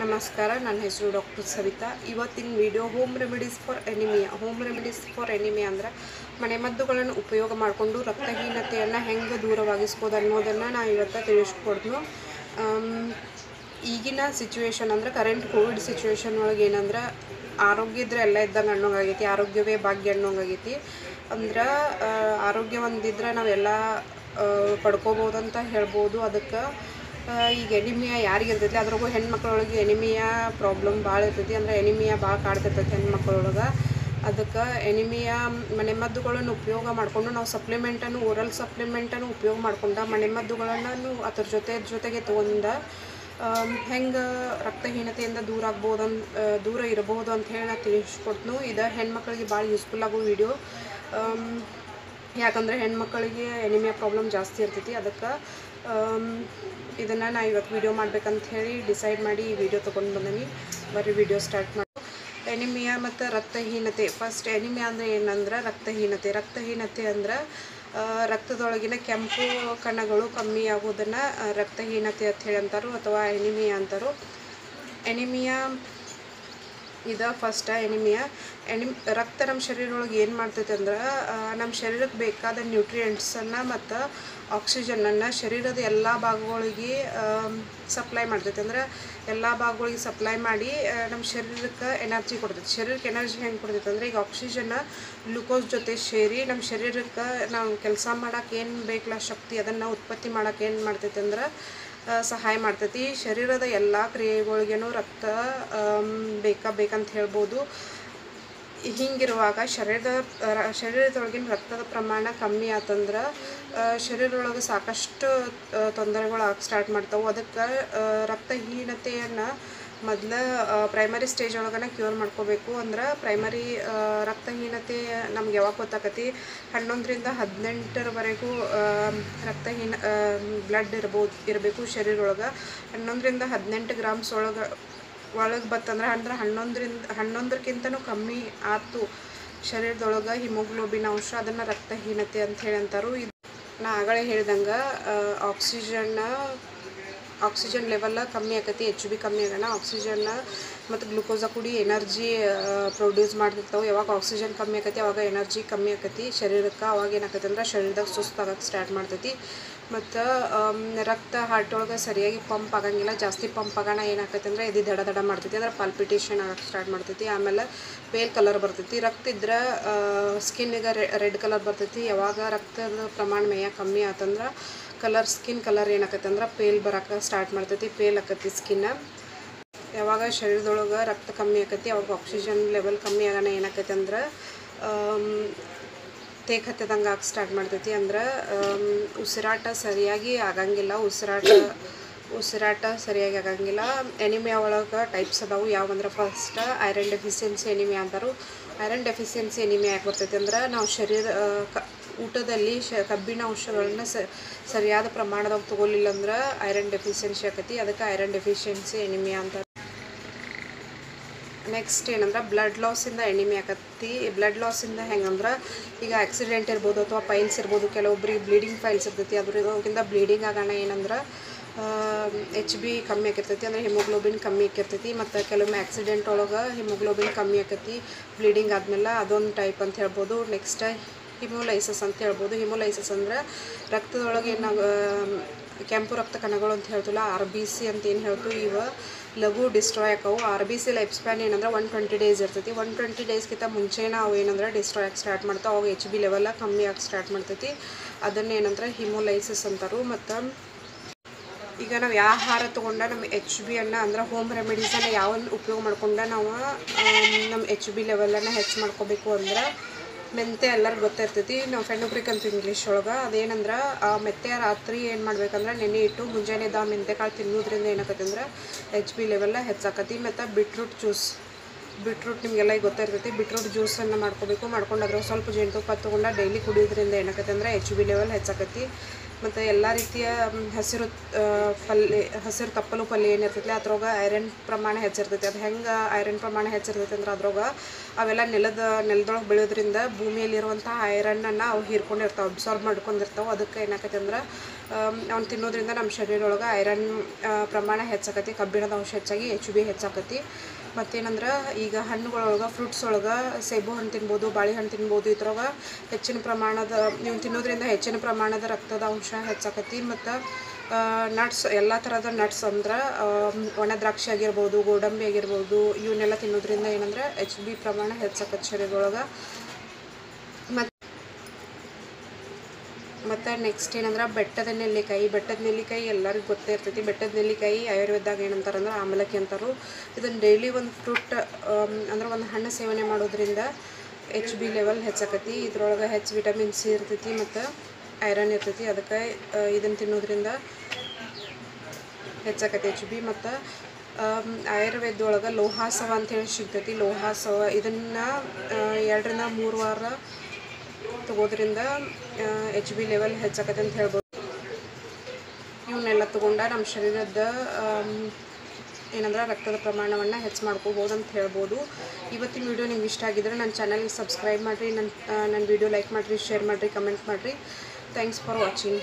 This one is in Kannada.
ನಮಸ್ಕಾರ, ನನ್ನ ಹೆಸರು ಡಾಕ್ಟರ್ ಸವಿತಾ. ಇವತ್ತಿನ video home remedies for anaemia home remedies for anaemia ಅಂದ್ರೆ ಮನೆಮದ್ದುಗಳನ್ನು ಉಪಯೋಗ ಮಾಡಿಕೊಂಡು ರಕ್ತಹೀನತೆಯನ್ನು ಹೆಂಗೆ ದೂರವಾಗಿಸ್ಬೋದು ಅನ್ನೋದನ್ನು ನಾನು ಇವತ್ತು ತಿಳಿಸ್ಕೊಡ್ದು ಈಗಿನ ಸಿಚುವೇಶನ್ ಅಂದ್ರೆ ಕರೆಂಟ್ ಕೋವಿಡ್ ಸಿಚುವೇಶನ್ ಒಳಗೆ ಏನಂದ್ರೆ ಆರೋಗ್ಯ ಇದ್ರೆ ಎಲ್ಲ ಇದ್ದಂಗೆ ಅನ್ನೋಂಗಾಗೈತಿ, ಆರೋಗ್ಯವೇ ಭಾಗ್ಯ ಅನ್ನೋಂಗಾಗೈತಿ. ಅಂದ್ರೆ ಆರೋಗ್ಯ ಒಂದಿದ್ರೆ ನಾವೆಲ್ಲ ಪಡ್ಕೋಬೋದಂತ ಹೇಳ್ಬೋದು. ಅದಕ್ಕೆ ಈಗ ಎನಿಮಿಯಾ ಯಾರಿಗೆ ಇರ್ತೈತಿ? ಅದ್ರಾಗೂ ಹೆಣ್ಮಕ್ಳೊಳಗೆ ಎನಿಮಿಯಾ ಪ್ರಾಬ್ಲಮ್ ಭಾಳ ಇರ್ತೈತಿ. ಅಂದ್ರೆ ಎನಿಮಿಯಾ ಭಾಳ ಕಾಡ್ತಿರ್ತೈತಿ ಹೆಣ್ಮಕ್ಳೊಳಗೆ. ಅದಕ್ಕೆ ಎನಿಮಿಯಾ ಮನೆಮದ್ದುಗಳನ್ನು ಉಪಯೋಗ ಮಾಡಿಕೊಂಡು ನಾವು ಸಪ್ಲಿಮೆಂಟನ್ನು ಓರಲ್ ಸಪ್ಲಿಮೆಂಟನ್ನು ಉಪಯೋಗ ಮಾಡ್ಕೊಂಡು ಮನೆಮದ್ದುಗಳನ್ನು ಅದ್ರ ಜೊತೆ, ಜೊತೆಗೆ ತೊಗೊಂಡ ಹೆಂಗೆ ರಕ್ತಹೀನತೆಯಿಂದ ದೂರ ಆಗ್ಬೋದು ಅಂತ ದೂರ ಇರಬಹುದು ಅಂತ ಹೇಳಿ ನಾನು ತಿಳಿಸ್ಕೊಡ್ತು ಇದು ಹೆಣ್ಮಕ್ಳಿಗೆ ಭಾಳ ಯೂಸ್ಫುಲ್ ಆಗೋ ವಿಡಿಯೋ ಯಾಕಂದರೆ ಹೆಣ್ಮಕ್ಳಿಗೆ ಎನಿಮಿಯಾ ಪ್ರಾಬ್ಲಮ್ ಜಾಸ್ತಿ ಇರ್ತೈತಿ. ಅದಕ್ಕೆ ಇದನ್ನು ನಾ ಇವತ್ತು ವಿಡಿಯೋ ಮಾಡ್ಬೇಕಂತ ಹೇಳಿ ಡಿಸೈಡ್ ಮಾಡಿ ಈ ವಿಡಿಯೋ ತೊಗೊಂಡು ಬಂದೀನಿ. ಬರೀ ವಿಡಿಯೋ ಸ್ಟಾರ್ಟ್ ಮಾಡಿ. ಎನಿಮಿಯಾ ಮತ್ತು ರಕ್ತಹೀನತೆ. ಫಸ್ಟ್ ಎನಿಮಿಯಾ ಅಂದರೆ ಏನಂದ್ರೆ ರಕ್ತಹೀನತೆ. ರಕ್ತಹೀನತೆ ಅಂದ್ರೆ ರಕ್ತದೊಳಗಿನ ಕೆಂಪು ಕಣಗಳು ಕಮ್ಮಿ ಆಗೋದನ್ನು ರಕ್ತಹೀನತೆ ಅಂತ ಹೇಳಿ ಅಂತಾರೋ ಅಥವಾ ಎನಿಮಿಯಾ ಅಂತಾರೋ. ಎನಿಮಿಯಾ ಇದು ಫಸ್ಟ ಎನಿಮಿಯಾ ಎನಿಮ್ ರಕ್ತ ನಮ್ಮ ಶರೀರೊಳಗೆ ಏನು ಮಾಡ್ತೈತೆ ಅಂದ್ರೆ ನಮ್ಮ ಶರೀರಕ್ಕೆ ಬೇಕಾದ ನ್ಯೂಟ್ರಿಯೆಂಟ್ಸನ್ನು ಮತ್ತು ಆಕ್ಸಿಜನನ್ನು ಶರೀರದ ಎಲ್ಲ ಭಾಗಗಳಿಗೆ ಸಪ್ಲೈ ಮಾಡ್ತೈತೆ. ಅಂದ್ರೆ ಎಲ್ಲ ಭಾಗಗಳಿಗೆ ಸಪ್ಲೈ ಮಾಡಿ ನಮ್ಮ ಶರೀರಕ್ಕೆ ಎನರ್ಜಿ ಕೊಡ್ತೈತೆ. ಶರೀರಕ್ಕೆ ಎನರ್ಜಿ ಹೆಂಗೆ ಕೊಡ್ತೈತೆ ಅಂದರೆ, ಈಗ ಆಕ್ಸಿಜನ್ ಗ್ಲುಕೋಸ್ ಜೊತೆ ಸೇರಿ ನಮ್ಮ ಶರೀರಕ್ಕೆ ನಾವು ಕೆಲಸ ಮಾಡೋಕೆ ಏನು ಬೇಕಲ್ಲ ಶಕ್ತಿ ಅದನ್ನು ಉತ್ಪತ್ತಿ ಮಾಡೋಕೆ ಏನು ಮಾಡ್ತೈತೆ ಅಂದ್ರೆ ಸಹಾಯ ಮಾಡ್ತೈತಿ. ಶರೀರದ ಎಲ್ಲ ಕ್ರಿಯೆಗಳಿಗೇನು ರಕ್ತ ಬೇಕಾ, ಬೇಕಂತ ಹೇಳ್ಬೋದು. ಹಿಂಗಿರುವಾಗ ಶರೀರದ ಶರೀರದೊಳಗಿನ ರಕ್ತದ ಪ್ರಮಾಣ ಕಮ್ಮಿ ಆತಂದ್ರೆ ಶರೀರದೊಳಗೆ ಸಾಕಷ್ಟು ತೊಂದರೆಗಳು ಆಗಿ ಸ್ಟಾರ್ಟ್ ಮಾಡ್ತಾವೆ. ಅದಕ್ಕೆ ರಕ್ತಹೀನತೆಯನ್ನು ಮೊದಲು ಪ್ರೈಮರಿ ಸ್ಟೇಜ್ ಒಳಗನ ಕ್ಯೂರ್ ಮಾಡ್ಕೋಬೇಕು ಅಂದ್ರೆ ಪ್ರೈಮರಿ ರಕ್ತಹೀನತೆ ನಮ್ಗೆ ಯಾವಾಗ ಗೊತ್ತಾಕತಿ? ಹನ್ನೊಂದರಿಂದ ಹದಿನೆಂಟರವರೆಗೂ ರಕ್ತಹೀನ ಬ್ಲಡ್ ಇರ್ಬೋದು, ಇರಬೇಕು ಶರೀರೊಳಗೆ. ಹನ್ನೊಂದರಿಂದ ಹದಿನೆಂಟು ಗ್ರಾಮ್ಸ್ ಒಳಗೆ ಒಳಗೆ ಬತ್ತಂದ್ರೆ ಅಂದ್ರೆ ಹನ್ನೊಂದರಿಂದ ಹನ್ನೊಂದಕ್ಕಿಂತನೂ ಕಮ್ಮಿ ಆಯ್ತು ಶರೀರದೊಳಗೆ ಹಿಮೋಗ್ಲೋಬಿನ್ ಅಂಶ, ಅದನ್ನು ರಕ್ತಹೀನತೆ ಅಂತ ಹೇಳಿ ಅಂತಾರು. ಇದು ನಾ ಆಗಳೇ ಹೇಳ್ದಂಗೆ ಆಕ್ಸಿಜನ್ನ ಆಕ್ಸಿಜನ್ ಲೆವೆಲ್ಲ ಕಮ್ಮಿ ಆಕತಿ ಎಚ್ ಬಿ ಕಮ್ಮಿ ಆಗೋಣ. ಆಕ್ಸಿಜನ್ನ ಮತ್ತು ಗ್ಲುಕೋಸ ಕೂಡಿ ಎನರ್ಜಿ ಪ್ರೊಡ್ಯೂಸ್ ಮಾಡ್ತಿರ್ತಾವೆ. ಯಾವಾಗ ಆಕ್ಸಿಜನ್ ಕಮ್ಮಿ ಆಕತಿ, ಅವಾಗ ಎನರ್ಜಿ ಕಮ್ಮಿ ಆಕತಿ. ಶರೀರಕ್ಕೆ ಅವಾಗ ಏನಾಗತ್ತೆ ಅಂದ್ರೆ ಶರೀರದಾಗ ಸುಸ್ತಾಗಕ್ಕೆ ಸ್ಟಾರ್ಟ್ ಮಾಡ್ತೈತಿ. ಮತ್ತು ರಕ್ತ ಹಾರ್ಟ್ ಒಳಗೆ ಸರಿಯಾಗಿ ಪಂಪ್ ಆಗಂಗಿಲ್ಲ, ಜಾಸ್ತಿ ಪಂಪ್ ಆಗೋಣ ಏನಾಗತ್ತೆ ಅಂದರೆ ಇದು ದಡ ದಡ ಮಾಡ್ತೈತಿ. ಅಂದ್ರೆ ಪಾಲ್ಪಿಟೇಷನ್ ಆಗಕ್ಕೆ ಸ್ಟಾರ್ಟ್ ಮಾಡ್ತೈತಿ. ಆಮೇಲೆ ಪೇಲ್ ಕಲರ್ ಬರ್ತೈತಿ. ರಕ್ತ ಇದ್ರೆ ಸ್ಕಿನ್ನಿಗೆ ರೆಡ್ ಕಲರ್ ಬರ್ತೈತಿ. ಯಾವಾಗ ರಕ್ತದ ಪ್ರಮಾಣ ಮೇಯ ಕಮ್ಮಿ ಆತಂದ್ರೆ ಕಲರ್ ಸ್ಕಿನ್ ಕಲರ್ ಏನಾಕತ್ತೆ ಅಂದ್ರೆ ಪೇಲ್ ಬರಕ್ಕೆ ಸ್ಟಾರ್ಟ್ ಮಾಡ್ತೈತಿ, ಪೇಲ್ ಆಕತಿ ಸ್ಕಿನ್ನ ಯಾವಾಗ ಶರೀರದೊಳಗೆ ರಕ್ತ ಕಮ್ಮಿ ಆಕತಿ ಅವಾಗ ಆಕ್ಸಿಜನ್ ಲೆವೆಲ್ ಕಮ್ಮಿ ಆಗೋಣ ಏನಾಕೈತಿ ಅಂದ್ರೆ ತೇಕ್ ಹತ್ತದಂಗೆ ಸ್ಟಾರ್ಟ್ ಮಾಡ್ತೈತಿ ಅಂದ್ರೆ ಉಸಿರಾಟ ಸರಿಯಾಗಿ ಆಗಂಗಿಲ್ಲ, ಉಸಿರಾಟ ಉಸಿರಾಟ ಸರಿಯಾಗಿ ಆಗಂಗಿಲ್ಲ. ಎನಿಮಿಯಾ ಒಳಗೆ ಟೈಪ್ಸ್ ಅದಾವು ಯಾವಂದ್ರೆ ಫಸ್ಟ್ ಐರನ್ ಡೆಫಿಷಿಯನ್ಸಿ ಎನಿಮಿಯಾ ಅಂತಾರು. ಐರನ್ ಡೆಫಿಷಿಯನ್ಸಿ ಎನಿಮಿಯಾ ಯಾಕೆ ಬರ್ತೈತಿ ಅಂದ್ರೆ, ನಾವು ಶರೀರ ಊಟದಲ್ಲಿ ಶ ಕಬ್ಬಿಣ ಅಂಶಗಳನ್ನ ಸರಿಯಾದ ಪ್ರಮಾಣದಾಗ ತೊಗೊಲಿಲ್ಲ ಅಂದ್ರೆ ಐರನ್ ಡೆಫಿಷಿಯನ್ಸಿ ಆಕತಿ. ಅದಕ್ಕೆ ಐರನ್ ಡೆಫಿಷಿಯನ್ಸಿ ಎನಿಮಿಯಾ ಅಂತ. ನೆಕ್ಸ್ಟ್ ಏನಂದ್ರೆ ಬ್ಲಡ್ ಲಾಸಿಂದ ಎಣಿಮೆ ಆಕತಿ. ಬ್ಲಡ್ ಲಾಸಿಂದ ಹೆಂಗಂದ್ರೆ ಈಗ ಆಕ್ಸಿಡೆಂಟ್ ಇರ್ಬೋದು ಅಥವಾ ಪೈಲ್ಸ್ ಇರ್ಬೋದು. ಕೆಲವೊಬ್ರಿಗೆ ಬ್ಲೀಡಿಂಗ್ ಫೈಲ್ಸ್ ಇರ್ತೈತಿ. ಅದ್ರಿಂದ ಬ್ಲೀಡಿಂಗ್ ಆಗೋಣ ಏನಂದ್ರೆ ಎಚ್ ಬಿ ಕಮ್ಮಿ ಆಕಿರ್ತೈತಿ ಅಂದರೆ ಹಿಮೋಗ್ಲೋಬಿನ್ ಕಮ್ಮಿ ಆಕಿರ್ತೈತಿ. ಮತ್ತು ಕೆಲವೊಮ್ಮೆ ಆಕ್ಸಿಡೆಂಟ್ ಒಳಗೆ ಹಿಮೋಗ್ಲೋಬಿನ್ ಕಮ್ಮಿ ಆಕತಿ. ಬ್ಲೀಡಿಂಗ್ ಆದಮೇಲೆ ಅದೊಂದು ಟೈಪ್ ಅಂತ ಹೇಳ್ಬೋದು. ನೆಕ್ಸ್ಟ್ ಹಿಮೋಲೈಸಸ್ ಅಂತ ಹೇಳ್ಬೋದು. ಹಿಮೋಲೈಸಸ್ ಅಂದ್ರೆ ರಕ್ತದೊಳಗೆ ಏನು ಕೆಂಪು ರಕ್ತ ಕಣಗಳು ಅಂತ ಹೇಳ್ತಿಲ್ಲ ಆರ್ ಬಿ ಸಿ ಅಂತ ಏನು ಹೇಳ್ತು ಇವ ಲಘು destroy ಆಕವು. R B C life span ಏನಂದ್ರೆ ಒನ್ ಟ್ವೆಂಟಿ ಡೇಸ್ ಇರ್ತೈತಿ. ಒನ್ ಟ್ವೆಂಟಿ ಡೇಸ್ಗಿಂತ ಮುಂಚೆನ ಅವು ಏನಂದ್ರೆ ಡಿಸ್ಟ್ರಾಯ್ ಆಗಿ ಸ್ಟಾರ್ಟ್ ಮಾಡ್ತಾವೆ ಅವಾಗ ಎಚ್ ಬಿ ಲೆವೆಲ್ಲ ಕಮ್ಮಿ ಆಗಿ ಸ್ಟಾರ್ಟ್ ಮಾಡ್ತೈತಿ. ಅದನ್ನ ಏನಂದ್ರೆ ಹಿಮೋಲೈಸಿಸ್ ಅಂತಾರು. ಮತ್ತು ಈಗ ನಾವು ಯಾವ ಆಹಾರ ತೊಗೊಂಡ ನಮ್ಮ ಎಚ್ ಬಿ ಅನ್ನ ಅಂದ್ರೆ ಹೋಮ್ ರೆಮಿಡೀಸನ್ನು ಯಾವ ಉಪಯೋಗ ಮಾಡ್ಕೊಂಡ ನಾವು ನಮ್ಮ ಎಚ್ ಬಿ ಲೆವೆಲನ್ನು ಹೆಚ್ಚು ಮಾಡ್ಕೋಬೇಕು ಅಂದ್ರೆ ಮೆಂತೆ ಎಲ್ಲರಿಗೂ ಗೊತ್ತಿರ್ತೈತಿ. ನಾವು ಫೆಣ್ಣುಬ್ರಿಕ್ ಅಂತ ಇಂಗ್ಲೀಷ್ ಒಳಗೆ. ಅದೇನಂದ್ರೆ, ಆ ಮೆತ್ತೆ ರಾತ್ರಿ ಏನು ಮಾಡ್ಬೇಕಂದ್ರೆ ನೆನೆ ಇಟ್ಟು ಮುಂಜಾನೆ ಆ ಮೆಂತೆ ಕಾಳು ತಿನ್ನೋದ್ರಿಂದ ಏನಾಗತ್ತೆ ಅಂದ್ರೆ ಎಚ್ ಬಿ ಲೆವೆಲ್ಲ ಹೆಚ್ಚಾಕತಿ ಮತ್ತು ಬಿಟ್ರೂಟ್ ಜ್ಯೂಸ್ ಬಿಟ್ರೂಟ್ ನಿಮಗೆಲ್ಲ ಈಗ ಗೊತ್ತಿರ್ತೈತಿ. ಬಿಟ್ರೂಟ್ ಜ್ಯೂಸನ್ನು ಮಾಡ್ಕೋಬೇಕು. ಮಾಡ್ಕೊಂಡು ಅದ್ರಾಗ ಸ್ವಲ್ಪ ಜೇನುತುಪ್ಪ ತೊಗೊಂಡು ಡೈಲಿ ಕುಡಿಯೋದ್ರಿಂದ ಏನಾಗತ್ತೆ ಅಂದ್ರೆ ಎಚ್ ಬಿ ಲೆವೆಲ್ ಹೆಚ್ಚಾಕತಿ ಮತ್ತು ಎಲ್ಲ ರೀತಿಯ ಹಸಿರು ಪಲ್ಯ ಹಸಿರು ತಪ್ಪಲು ಪಲ್ಯ ಏನಿರ್ತೈತಿ ಅದ್ರೊಳಗೆ ಐರನ್ ಪ್ರಮಾಣ ಹೆಚ್ಚಿರ್ತೈತಿ. ಅದು ಹೆಂಗೆ ಐರನ್ ಪ್ರಮಾಣ ಹೆಚ್ಚಿರ್ತೈತಿ ಅಂದ್ರೆ ಅದ್ರೊಳಗೆ ಅವೆಲ್ಲ ನೆಲದ, ನೆಲದೊಳಗೆ ಬೆಳೆಯೋದ್ರಿಂದ ಭೂಮಿಯಲ್ಲಿರುವಂಥ ಐರನ್ನನ್ನು ಅವು ಹೀರ್ಕೊಂಡಿರ್ತಾವೆ ಅಬ್ಸಾರ್ಬ್ ಮಾಡ್ಕೊಂಡಿರ್ತಾವೆ. ಅದಕ್ಕೆ ಏನಾಕೈತಿ ಅಂದ್ರೆ ಅವ್ನು ತಿನ್ನೋದ್ರಿಂದ ನಮ್ಮ ಶರೀರ ಒಳಗೆ ಐರನ್ ಪ್ರಮಾಣ ಹೆಚ್ಚಾಕತಿ, ಕಬ್ಬಿಣದ ಅಂಶ ಹೆಚ್ಚಾಗಿ ಎಚ್ ಬಿ ಹೆಚ್ಚಾಕತಿ. ಮತ್ತೇನಂದ್ರೆ ಈಗ ಹಣ್ಣುಗಳೊಳಗೆ ಫ್ರೂಟ್ಸ್ ಒಳಗೆ ಸೇಬು ಹಣ್ಣು ತಿನ್ಬೋದು ಬಾಳೆಹಣ್ಣು ತಿನ್ಬೋದು, ಇದ್ರೊಳಗೆ ಹೆಚ್ಚಿನ ಪ್ರಮಾಣದ, ನೀವು ತಿನ್ನೋದ್ರಿಂದ ಹೆಚ್ಚಿನ ಪ್ರಮಾಣದ ರಕ್ತದ ಅಂಶ ಹೆಚ್ಚಾಕತಿ ಮತ್ತು ನಟ್ಸ್ ಎಲ್ಲ ಥರದ ನಟ್ಸ್ ಅಂದ್ರೆ ಒಣ ದ್ರಾಕ್ಷಿ ಆಗಿರ್ಬೋದು, ಗೋಡಂಬಿ ಆಗಿರ್ಬೋದು ಇವನ್ನೆಲ್ಲ ತಿನ್ನೋದ್ರಿಂದ ಏನಂದ್ರೆ ಎಚ್ ಬಿ ಪ್ರಮಾಣ ಹೆಚ್ಚಾಕತ್ತೆ ಶರೀರ ಒಳಗೆ ಮತ್ತು ಮತ್ತು ನೆಕ್ಸ್ಟ್ ಏನಂದ್ರೆ ಬೆಟ್ಟದ ನೆಲ್ಲಿಕಾಯಿ ಬೆಟ್ಟದ ನೆಲ್ಲಿಕಾಯಿ ಎಲ್ಲರಿಗೂ ಗೊತ್ತೇ ಇರ್ತೈತಿ. ಬೆಟ್ಟದ ನೆಲ್ಲಿಕಾಯಿ ಆಯುರ್ವೇದಾಗ ಏನಂತಾರಂದ್ರೆ ಆಮಲಕ್ಕಿ ಅಂತಾರೆ. ಇದನ್ನು ಡೈಲಿ ಒಂದು ಫ್ರೂಟ್ ಅಂದ್ರೆ ಒಂದು ಹಣ್ಣು ಸೇವನೆ ಮಾಡೋದ್ರಿಂದ ಎಚ್ ಬಿ ಲೆವೆಲ್ ಹೆಚ್ಚಾಕತಿ. ಇದ್ರೊಳಗೆ ಹೆಚ್ಚು ವಿಟಮಿನ್ ಸಿ ಇರ್ತೈತಿ ಮತ್ತು ಐರನ್ ಇರ್ತೈತಿ. ಅದಕ್ಕೆ ಇದನ್ನು ತಿನ್ನೋದ್ರಿಂದ ಹೆಚ್ಚಾಕತಿ ಎಚ್ ಬಿ ಮತ್ತು ಆಯುರ್ವೇದೊಳಗೆ ಲೋಹಾಸವ ಅಂತೇಳಿ ಸಿಗ್ತೈತಿ. ಲೋಹಾಸವ ಇದನ್ನು ಎರಡರಿಂದ ಮೂರು ವಾರ ತಗೋದ್ರಿಂದ ಎಚ್ ಬಿ ಲೆವೆಲ್ ಹೆಚ್ಚಾಕತ್ತೆ ಅಂತ ಹೇಳ್ಬೋದು. ಇವನ್ನೆಲ್ಲ ತಗೊಂಡ ನಮ್ಮ ಶರೀರದ ಏನಂದ್ರೆ ರಕ್ತದ ಪ್ರಮಾಣವನ್ನು ಹೆಚ್ಚು ಮಾಡ್ಕೋಬೋದು ಅಂತ ಹೇಳ್ಬೋದು. ಇವತ್ತಿನ ವಿಡಿಯೋ ನಿಮ್ಗೆ ಇಷ್ಟ ಆಗಿದ್ರೆ ನನ್ನ ಚಾನಲ್ಗೆ ಸಬ್ಸ್ಕ್ರೈಬ್ ಮಾಡಿರಿ ನನ್ನ ನನ್ನ ವಿಡಿಯೋ ಲೈಕ್ ಮಾಡಿರಿ ಶೇರ್ ಮಾಡಿರಿ ಕಮೆಂಟ್ ಮಾಡಿರಿ. Thanks for watching